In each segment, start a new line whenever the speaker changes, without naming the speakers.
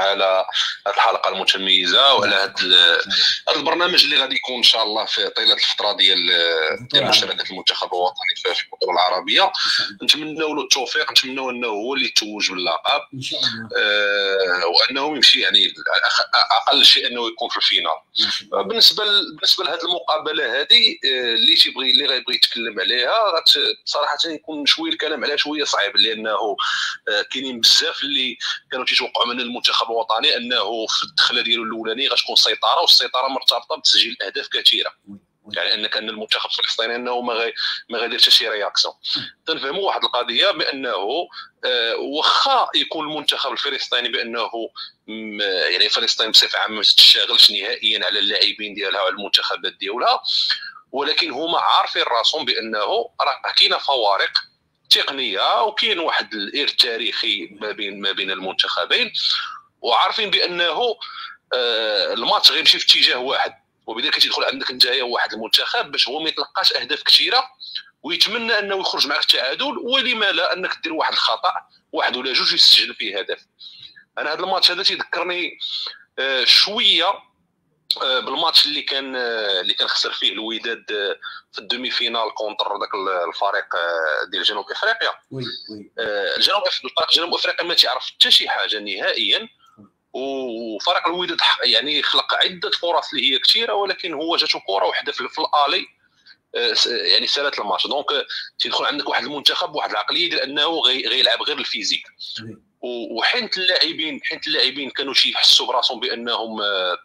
على هذه الحلقة المتميزة وعلى هذا هذا البرنامج اللي غادي يكون إن شاء الله في طيلة الفترة ديال ديال مشاركه المنتخب الوطني في البطوله العربية. نتمنوا له التوفيق نتمنوا أنه هو اللي يتوج باللقب. آه وأنه يمشي يعني أقل شيء أنه يكون في الفينال. بالنسبة بالنسبة لهذه المقابلة هذه آه، اللي تيبغي اللي غيبغي يتكلم عليها صراحة يكون شوية الكلام عليها شوية صعيب لأنه آه، كاينين بزاف اللي كانوا تيتوقعوا من المنتخب الوطني انه في الدخله ديالو الاولانيه غتكون سيطره والسيطره مرتبطه بتسجيل اهداف كثيره. يعني ان كان المنتخب الفلسطيني انه ما غي ما غيدير حتى شي رياكسيون تنفهموا واحد القضية بانه آه واخا يكون المنتخب الفلسطيني بانه يعني فلسطين بصفة عامة ما تشتغلش نهائيا على اللاعبين ديالها وعلى المنتخبات ديالها ولكن هما عارفين راسهم بانه راه كاينة فوارق تقنية وكاين واحد الارث تاريخي ما بين ما بين المنتخبين. وعارفين بأنه آه الماتش غيمشي في اتجاه واحد. وبذلك تيدخل عندك انت واحد المنتخب باش هو ما يتلقاش أهداف كثيرة ويتمنى أنه يخرج معك التعادل. ولما لا أنك دير واحد الخطأ واحد ولا جوج يسجل فيه هدف. أنا هذا الماتش هذا تيذكرني آه شوية آه، بالماتش اللي كان اللي كان خسر فيه الوداد في ال demi-finale contre ذاك الفريق ديال جنوب إفريقيا. oui oui. جنوب الفريق جنوب إفريقيا ما تعرف حتى شي حاجة نهائيا. وفريق الوداد يعني خلق عدة فرص اللي هي كثيره ولكن هو جاته كرة واحدة في l'aller آه، يعني سالت الماتش. donc تيدخل عندك واحد المنتخب واحد العقلية ديال أنه غيلعب غير ال physique. وحين اللاعبين حين اللاعبين كانوا يحسوا براسهم بأنهم آه،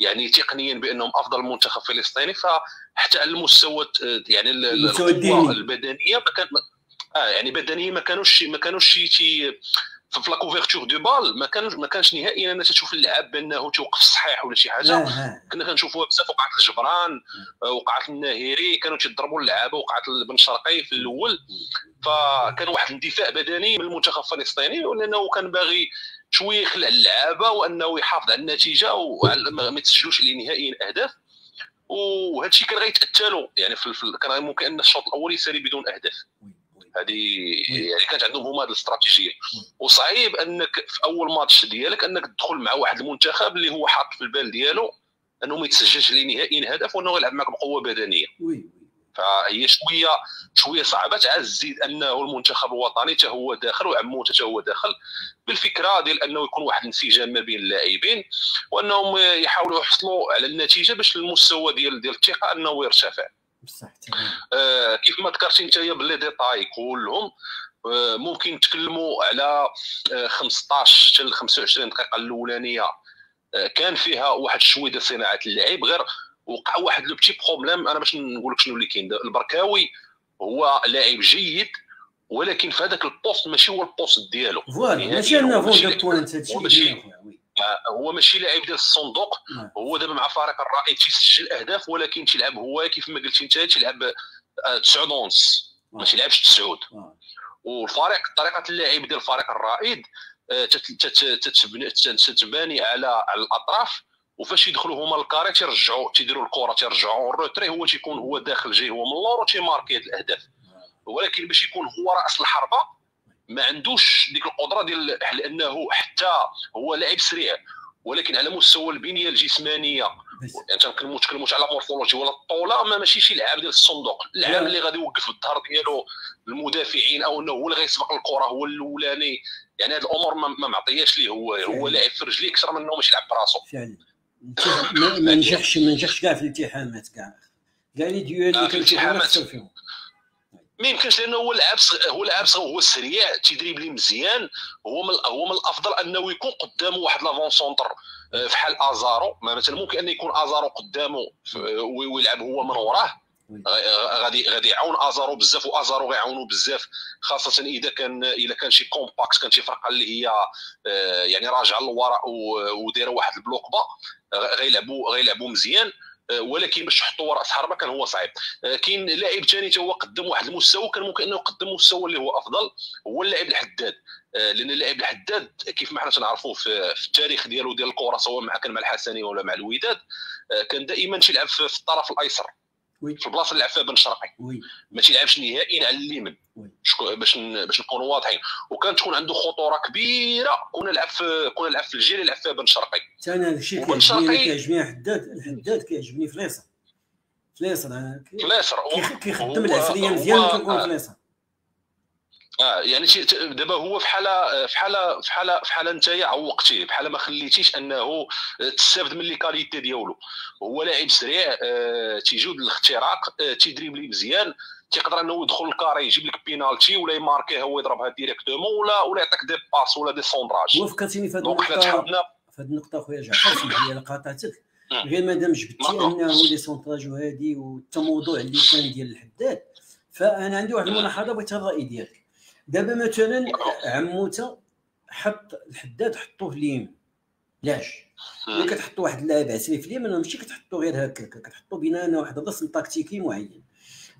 يعني تقنيا بأنهم أفضل منتخب فلسطيني. فحتى على المستوى آه، يعني القوه البدنية ما كان آه يعني بدنيا ما كانوش ما كانوش في la couverture de balle ما كانش ما كانش نهائيا أنا تشوف اللعاب بأنه توقف صحيح ولا شي حاجة. كنا كنشوفوها بزاف وقعت الجبران وقعت الناهيري كانوا تيضربوا اللعابه وقعت بن شرقي في الأول. فكان واحد الاندفاع بدني من المنتخب الفلسطيني لأنه كان باغي شوية يخلع اللعابه وأنه يحافظ على النتيجة وما يتسجلوش عليه نهائيا اهداف وهذا الشيء كان غيتاتلوا يعني في كان ممكن أن الشوط الأول يسالي بدون أهداف. هذه يعني كانت عندهم هما هذه الاستراتيجية. وصعيب أنك في أول ماتش ديالك أنك تدخل مع واحد المنتخب اللي هو حاط في البال ديالو أنه ما يتسجلش ليه نهائيا هدف وأنه يلعب معك بقوة بدنية. فهي شوية شوية صعبة تعزز أنه المنتخب الوطني حتى هو داخل وعمو حتى هو داخل بالفكرة ديال أنه يكون واحد الانسجام ما بين اللاعبين وأنهم يحاولوا يحصلوا على النتيجة باش المستوى ديال ديال الثقة أنه يرتفع. بصح آه كيف ما ذكرتي أنت بال les détails كلهم آه ممكن نتكلموا على آه 15 حتى 25 دقيقة الأولانية. آه كان فيها واحد شوية ديال صناعة اللعب غير وقع واحد le petit problème أنا باش نقول لك شنو اللي كاين. البركاوي هو لاعب جيد ولكن في هذاك ال poste ماشي هو ال poste ديالو.
voilà يعني ماشي أنه avant de pointe
هادشي هو ماشي لاعب ديال الصندوق نعم. هو دابا مع فريق الرائد تيسجل أهداف ولكن تيلعب هو كيف ما قلتي أنت تيلعب 9 آه، ونص نعم. ما تيلعبش 9 نعم. والفريق طريقة اللعب ديال الفريق الرائد آه، تتباني على على الأطراف وفاش يدخلوا هما ال carré تيرجعوا تيديروا الكرة تيرجعوا الروتري هو تيكون هو داخل جاي هو من اللور وتيماركي هاد الأهداف ولكن باش يكون هو رأس الحربة ما عندوش ديك القدرة ديال لأنه حتى هو لاعب سريع ولكن على مستوى البنية الجسمانية. يعني تنكلموا تكلموا على مورفولوجي ولا الطوله ما ماشي شي لعاب ديال الصندوق. اللعاب اللي غادي يوقف الظهر ديالو المدافعين أو أنه هو اللي غيسبق الكرة هو الأولاني. يعني هذه الأمور ما معطياش ليه. هو هو لاعب في رجليه أكثر من أنه ماشي يلعب براسو.
فعلا. ما نجحش ما نجحش كاع في الالتحامات كاع. كاع les duels اللي كان فيهم.
ما يمكنش لأنه هو لاعب هو لاعب هو سريع تيدريبلي مزيان هو من هو من الأفضل أنه يكون قدامه واحد l'avant-centre آه، في حال أزارو. مثلا ممكن أن يكون أزارو قدامه ويلعب هو من وراه. غادي غادي يعاون أزارو بزاف وأزارو غيعاونو بزاف خاصة إذا كان إذا كان شي compact كان شي فرقة اللي هي آه، يعني راجعة للوراء ودايرة واحد ال bloc bas غيلعبوا غيلعبوا مزيان. آه، ولكن باش تحطوا راس حربه كان هو صعيب. آه، كاين لاعب ثاني هو قدم واحد المستوى كان ممكن إنه يقدم مستوى اللي هو أفضل هو اللاعب الحداد. آه، لأن اللاعب الحداد كيف ما حنا تنعرفوا في, في التاريخ ديالو ديال الكره سواء مع كان مع الحسني ولا مع الوداد كان دائما تيلعب في الطرف الأيسر. وي. في البلاصه اللي لعب فيها بن شرقي ما تيلعبش نهائيا على اليمين باش باش نكونوا واضحين. وكانت تكون عنده خطورة كبيرة. كنا نلعب في كنا نلعب في الجيل اللي لعب فيها بن شرقي.
ثاني هذا الشيء كيعجبني كيعجبني حداد. الحداد كيعجبني في اليسار في
في
كيخدم العفرية مزيان كيكون في اليسار
آه يعني دابا هو في حالة في حالة في حالة في حالة انت عوقتيه بحال ما خليتيش أنه تستافد من les qualités ديالو. هو لاعب سريع آه تيجود الاختراق آه تيدريبلي مزيان تيقدر أنه يدخل ال carré يجيب لك بينالتي ولا يماركيه هو يضربها directement ولا ولا يعطيك des passes ولا des centrages
هو فكرتيني في هذه النقطة في هذه النقطة خويا جعفر سمح لي قاطعتك غير مادام جبتي أنه لي سونتراج وهذه والتموضوع اللي كان ديال الحداد فأنا عندي واحد الملاحظة بغيتها الرأي ديالك. دابا مثلا عموتة حط الحداد حطوه في اليمين. علاش؟ ملي كتحطوا واحد اللاعب عسري في اليمين ماشي كتحطوا غير هكا كتحطوا بناء واحد الرسم تكتيكي معين.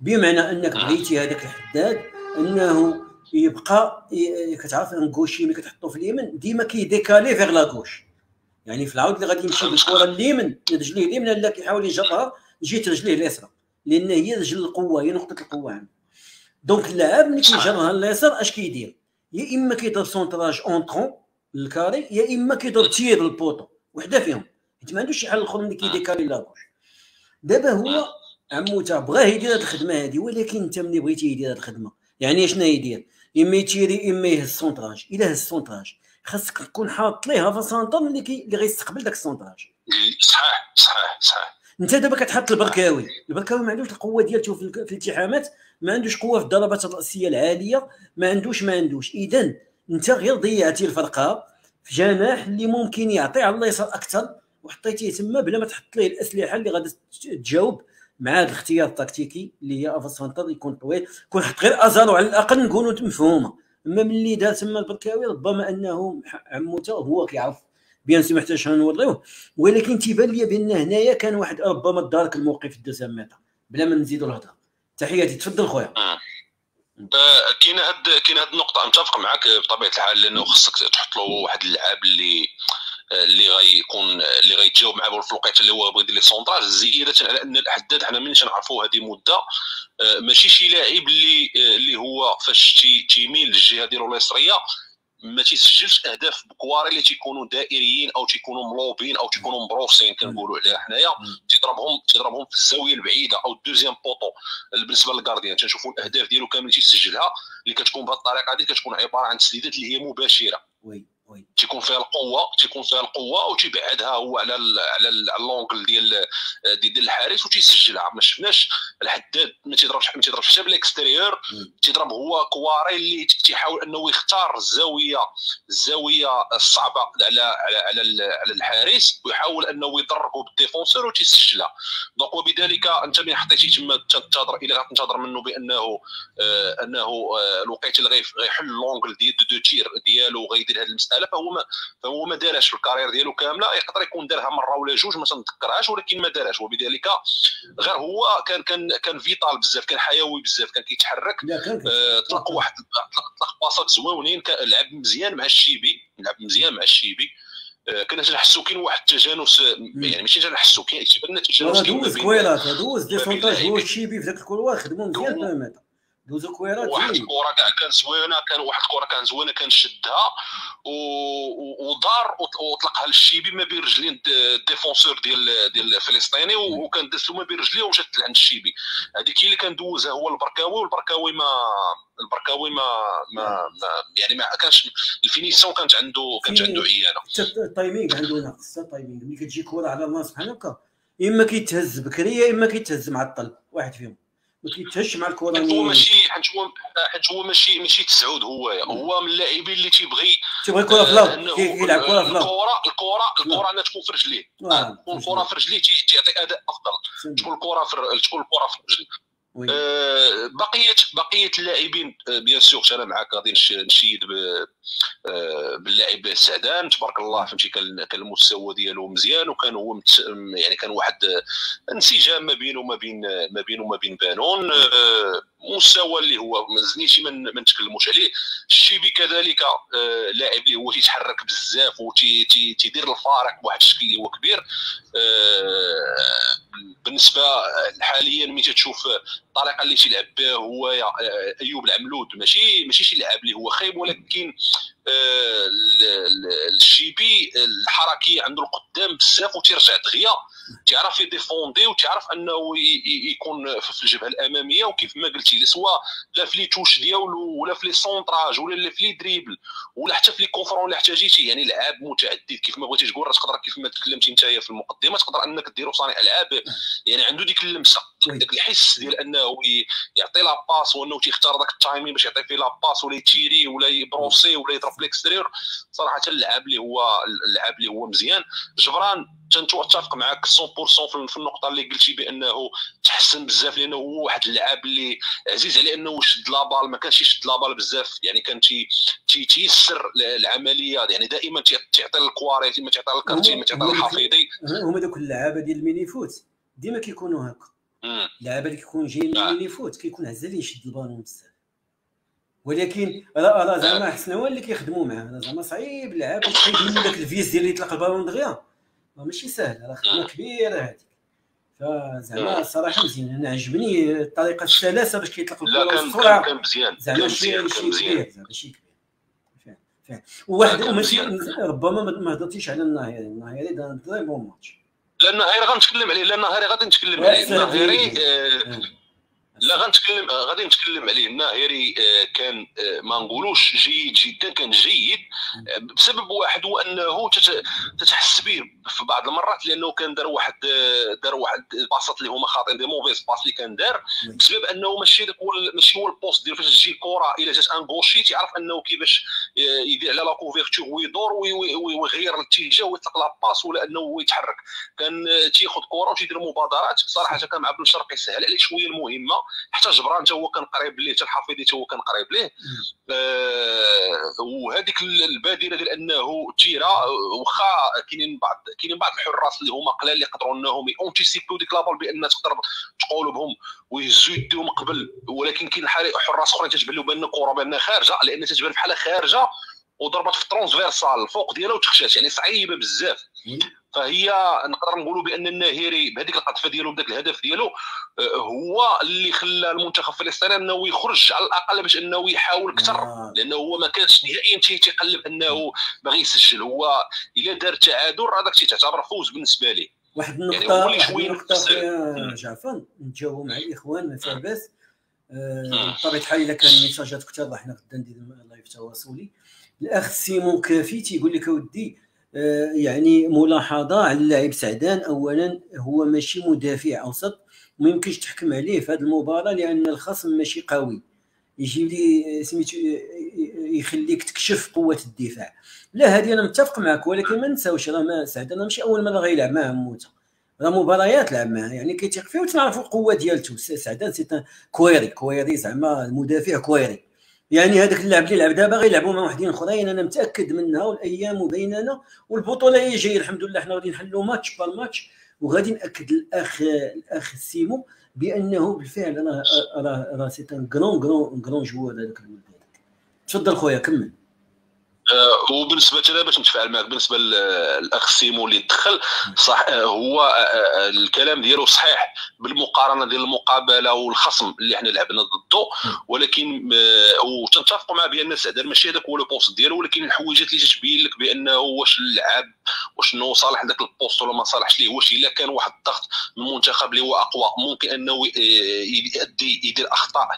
بمعنى أنك بغيتي هذاك الحداد إنه يبقى كتعرف un gaucher ملي كتحطو في اليمين ديما كي décaler vers la gauche. يعني في العود اللي غادي يمشي بالكرة اليمين رجليه اليمين لا كيحاول يجرها جيت رجليه اليسرى. لأن هي رجل القوة هي نقطة القوة. عنده دونك اللاعب ملي كيجرها اليسار اش كيدير يا اما كيضرب centrage rentrant لل carré يا اما كيضرب tir لل poteau وحده فيهم حيت ما عندوش شي حل اخر ملي كي décaler la gauche دابا هو عموتة بغاه يدير هذه الخدمه هذه ولكن انت ملي بغيتي يدير هذه الخدمه يعني شنو يدير اما يتيري اما يهز ال centrage الا هز ال centrage خاصك تكون حاط ليها في ال centre اللي كي اللي غيستقبل داك ال centrage
صحيح صحيح صحيح
انت دابا كتحط البركاوي. البركاوي ما عندوش القوه ديالته في الالتحامات ما عندوش قوة في الضربات الرأسية العالية ما عندوش ما عندوش. إذا انت غير ضيعتي الفرقة في جناح اللي ممكن يعطي على اليسار أكثر وحطيتيه تما بلا ما تحط ليه الأسلحة اللي غادي تجاوب مع هذا الاختيار التكتيكي اللي هي افا سنتر يكون طويل يكون حط غير ازالو على الأقل نكونوا مفهومة. أما ملي دار تما البركاوي ربما أنه عموته هو كيعرف بيان سي محتاج نوريوه ولكن تيبان لي بأن هنايا كان واحد ربما دارك الموقف الدوزيام ميتا بلا ما نزيدوا الهضرة. تحياتي. تفضل خويا.
آه. كاين هاد كاين هاد النقطة. نتفق معك بطبيعة الحال لأنه خصك تحط له واحد اللعاب اللي اللي غيكون اللي غيتجاوب معاه في الوقيته اللي هو بغى يدير les centrages. زيادة على أن الحداد حنا منين تنعرفوا هذه مدة آه، ماشي شي لاعب اللي اللي هو فاش تيميل للجهة ديالو اليسريه ما تيسجلش أهداف بكواري اللي تيكونوا دائريين أو تيكونوا ملوبين أو تيكونوا مبروسين كنقولوا عليها حنايا. تضربهم تضربهم في الزاوية البعيدة أو ال deuxième poteau بالنسبة لل gardien تنشوفوا الأهداف ديالو كامل تيسجلها. اللي كتكون بهذه الطريقة هذه كتكون عبارة عن تسديدات اللي هي مباشرة.
oui.
تيكون فيها القوه تيكون فيها القوه وتيبعدها هو على ال على l'angle ديال ديال الحارس وتيسجلها ما شفناش الحداد ما تيضربش ما تيضربش حتى بال extérieur تيضرب هو كواري اللي تيحاول انه يختار الزاويه الزاويه الصعبه على على على, على الحارس ويحاول انه يضربه بال défenseur وتيسجلها donc وبذلك انت ملي حطيتي تما تنتظر إلى غتنتظر منه بانه آه انه آه الوقيته اللي غيحل l'angle ديال de tir ديالو وغيدير هذه المساله مساله فهو ما فهو ما دارهاش في ال carrière ديالو كاملة يقدر يكون دارها مرة ولا جوج ما تنذكرهاش ولكن ما دارهاش. وبذلك غير هو كان كان كان vital بزاف كان حيوي بزاف كان كيتحرك آه طلق واحد طلق باصات زوينين لعب مزيان مع الشيبي لعب مزيان مع الشيبي. آه، كنا تنحسوا كاين واحد التجانس يعني ماشي تنحسوا كاين تيبان لنا تجانس
دوز كويرات دوز des centrages هو الشيبي في ذاك ال couloir خدموا مزيان دوزو كويرات
واحد الكره كاع كان زوينة كان واحد الكره كان زوينة كان شدها ودار وطلقها للشيبي ما بين رجلين ال défenseur ديال ديال الفلسطيني وكان دازو ما بين رجليه وجات لعند الشيبي. هذيك هي اللي كان دوزها هو البركاوي والبركاوي ما البركاوي ما ما, ما يعني ما كانش ال finition كانت عنده كانت عنده عيانه
حتى ال timing عنده ناقص ال timing ملي كتجي كره على الراس بحال هكا إما كيتهز بكري يا إما كيتهز معطل واحد فيهم. ما كيتهش مع الكره
هو ماشي حيت هو حيت هو ماشي ماشي تسعود هو. هو من اللاعبين اللي تيبغي
تيبغي الكره في الأرض. كيلعب كرة في
الأرض. الكره الكره الكره انها تكون في رجليه. تكون الكره في رجليه تعطي أداء أفضل. تكون الكره في تكون الكره في رجليه. آه، بقيه بقية اللاعبين آه، بيان سور أنا معاك غادي نشيد آه، باللاعب السعدان. تبارك الله فهمتي كان المستوى ديالو مزيان وكان هو يعني كان واحد انسجام ما بينه وما بين ما بينه وما بين بانون. مستوى اللي هو ما زنيتي ما نتكلموش عليه. الشيبي كذلك لاعب اللي هو تيتحرك بزاف وتيدير الفارق بواحد الشكل اللي هو كبير. بالنسبة حاليا ملي تشوف الطريقة اللي تيلعب بها هو أيوب العملود ماشي ماشي شي لاعب اللي هو خايب ولكن آه، الشيبي الحركيه عنده القدام بزاف وتيرجع دغيا. تعرف ي défendre وتعرف انه يكون في الجبهة الأمامية وكيف ما قلتي سواء لا في les touches ديالو ولا في les centrages ولا في les dribbles ولا حتى في les coups francs اللي احتاجيتي يعني لعاب متعدد كيف ما بغيتي تقول تقدر كيف ما تكلمتي انت في المقدمة تقدر انك ديرو صانع ألعاب. يعني عنده ديك اللمسة داك الحس ديال انه يعطي la passe وانه تيختار ذاك ال timing باش يعطي فيه la passe ولا ي tirer ولا ي brosser ولا يضرب في ال extérieur صراحة اللعاب اللي هو اللعاب اللي هو مزيان. جبران تنتفق معك 100% في النقطة اللي قلتي بأنه تحسن بزاف لأنه هو واحد اللاعب اللي عزيز عليه أنه يشد la balle ما كانش يشد la balle بزاف. يعني كان تيسر العملية. يعني دائما تعطي الكواري ما تعطي الكارتي ما تعطي الحفيظي.
هما دوك اللعابة ديال ال mini-foot ديما كيكونوا هكا. اللعابة اللي كيكون جاي من ال mini-foot كيكون عزال يشد البالون بزاف. ولكن راه زعما حسن هو اللي كيخدموا معاه. زعما صعيب اللعاب يحيد منه داك ال vice ديال اللي يطلق البالون دغيا. ماشي سهل راه خدمة كبيرة هذيك فزعما الصراحه مزيان. أنا عجبني الطريقة السلاسة باش كيطلق
الكره بسرعة. كان مزيان.
زعما شي شي كبير زعما شي كبير. وواحد ماشي ربما ما هضرتيش على النهاري النهاري دار très bon match.
لا النهاري غنتكلم عليه. لا النهاري غادي نتكلم عليه. النهاري لا غنتكلم غادي نتكلم عليه. الناهري آه، كان آه، ما نقولوش جيد جدا كان جيد آه، بسبب واحد هو أنه تتحس به في بعض المرات لأنه كان دار واحد دار واحد الباصات اللي هما خاطئين des mauvaises passes اللي كان دار بسبب أنه ماشي هو ماشي هو ال poste ديالو فاش تجي الكرة إلى جات un gaucher تعرف أنه كيفاش يدير على la couverture ويدور ويغير الاتجاه ويطلق la passe ولا أنه يتحرك. كان تياخذ كرة وتيدير مبادرات صراحة كان مع بن شرقي سهل عليه شوية المهمة. حتى جبران حتى هو كان قريب ليه حتى الحفيظي حتى هو كان قريب ليه. آه وهذيك البادره ديال أنه تيرا واخا كاينين بعض كاينين بعض الحراس اللي هما قلال اللي يقدروا انهم anticiper و ديك la balle بأن تقدر تقول بهم ويهزوا يديهم قبل. ولكن كاين حراس أخرين تتبان له بأن الكره بأنها خارجة لأن تتبان بحال خارجة وضربت في ال transversale الفوق ديالها وتخشات يعني صعيبة بزاف. فهي نقدر نقولوا بأن الناهيري بهذيك القطفه ديالو بداك الهدف ديالو آه، هو اللي خلى المنتخب الفلسطيني أنه يخرج على الأقل باش أنه يحاول أكثر آه. لأنه هو ما كانش نهائيا تيقلب أنه باغي يسجل. هو إلا دار تعادل راه داك تعتبر فوز بالنسبة ليه
واحد النقطة يعني واحد النقطة جعفر نتجاوبوا مع الإخوان ما فيها باس بطبيعة الحال إذا كان ميساجات كثر حنا غدا ندير live تواصلي. الأخ سيمون كافي تيقول لك أودي يعني ملاحظة على اللاعب سعدان اولا هو ماشي مدافع أوسط ما يمكنش تحكم عليه في هذه المباراة لأن الخصم ماشي قوي. يجي لي سميتو يخليك تكشف قوة الدفاع. لا هذه أنا متفق معك ولكن ما نساوش راه ما سعدان ماشي أول مرة غيلعب معاه موته راه مباريات لعب معاه يعني كيتيق فيه وتنعرفوا القوة ديالته سعدان c'est guerrier guerrier زعما المدافع guerrier. يعني هذاك اللعب اللي لعب دابا غيلعبوا مع وحدين أخرين. أنا متأكد منها والأيام بيننا والبطولة هي جاية الحمد لله حنا غادي نحلوا match بال match وغادي نأكد الاخ الأخ سيمو بأنه بالفعل راه راه راه c'est un grand grand grand joueur هذاك الولد. تفضل خويا كمل.
وبالنسبة لنا باش نتفاعل معك بالنسبة للاخ سيمو اللي دخل صح آه، هو آه، الكلام ديالو صحيح بالمقارنة ديال المقابلة والخصم اللي حنا لعبنا ضده ولكن وتنتفقوا معه بأن سعدان ماشي هذاك هو ال poste ديالو ولكن الحويجات اللي تتبين لك بأنه واش اللعاب واش انه صالح ذاك ال poste ولا ما صالحش ليه؟ واش إلا كان واحد الضغط من المنتخب اللي هو أقوى؟ ممكن أنه يؤدي يدير أخطاء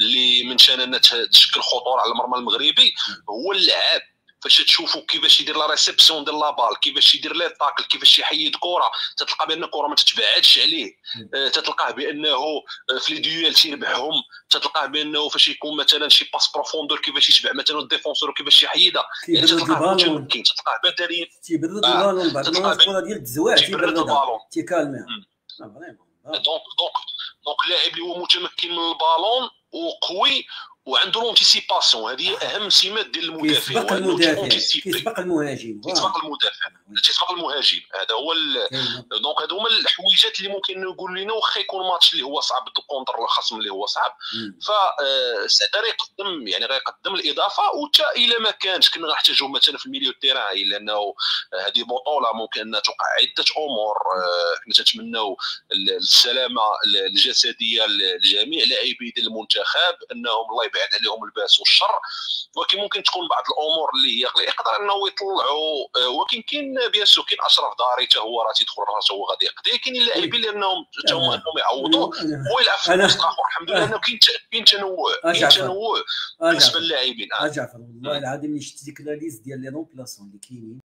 اللي من شانها تشكل خطورة على المرمى المغربي. هو اللعاب فاش تشوفوا كيفاش يدير la réception ديال la balle كيفاش يدير les tacles كيفاش يحيد كرة تتلقى بأن الكره ما تتبعدش عليه. آه، تتلقاه بأنه آه، في les duels تيربحهم تتلقاه بأنه فاش يكون مثلا شي passe profondeur كيفاش يتبع مثلا ال défenseur كيفاش يحيدها
يعني تتلقاه متمكن تتلقاه مثلا تيبرد البالون. بعد الكرة ديال التزواج تيبرد البالون. تيكالمي
donc donc donc اللاعب اللي هو متمكن من البالون وقوي وعنده l'anticipation هذه أهم سمات ديال المدافع.
كيسبق المدافع كيسبق المهاجم.
كيسبق المدافع. كيسبق المهاجم. هذا هو donc هادو هما الحويجات اللي ممكن نقول لنا واخا يكون ماتش اللي هو صعب contre الخصم اللي هو صعب. فسعد يقدم يعني غيقدم الإضافة وتا إلى ما كانش كنا غنحتاجو مثلا في ال milieu terrain لأنه هذه بطولة ممكن أنها توقع عدة امور حنا تنتمناو السلامة الجسدية لجميع لاعبي المنتخب أنهم الله يبعد عليهم الباس والشر ولكن ممكن تكون بعض الأمور اللي هي يقدر إنه يطلعوا آه، ولكن كاين bien sûr كاين أشرف داري حتى هو راه تيدخل راسه هو غادي يقضي كاين اللاعبين اللي إنهم حتى هما إنهم يعوضوا ويلعب في الوسط آخر الحمد لله إنه كاين كاين تنوع كاين تنوع بالنسبة للاعبين
آه. جعفر والله العظيم شفت ديك la liste ديال les remplaçants اللي كاينين.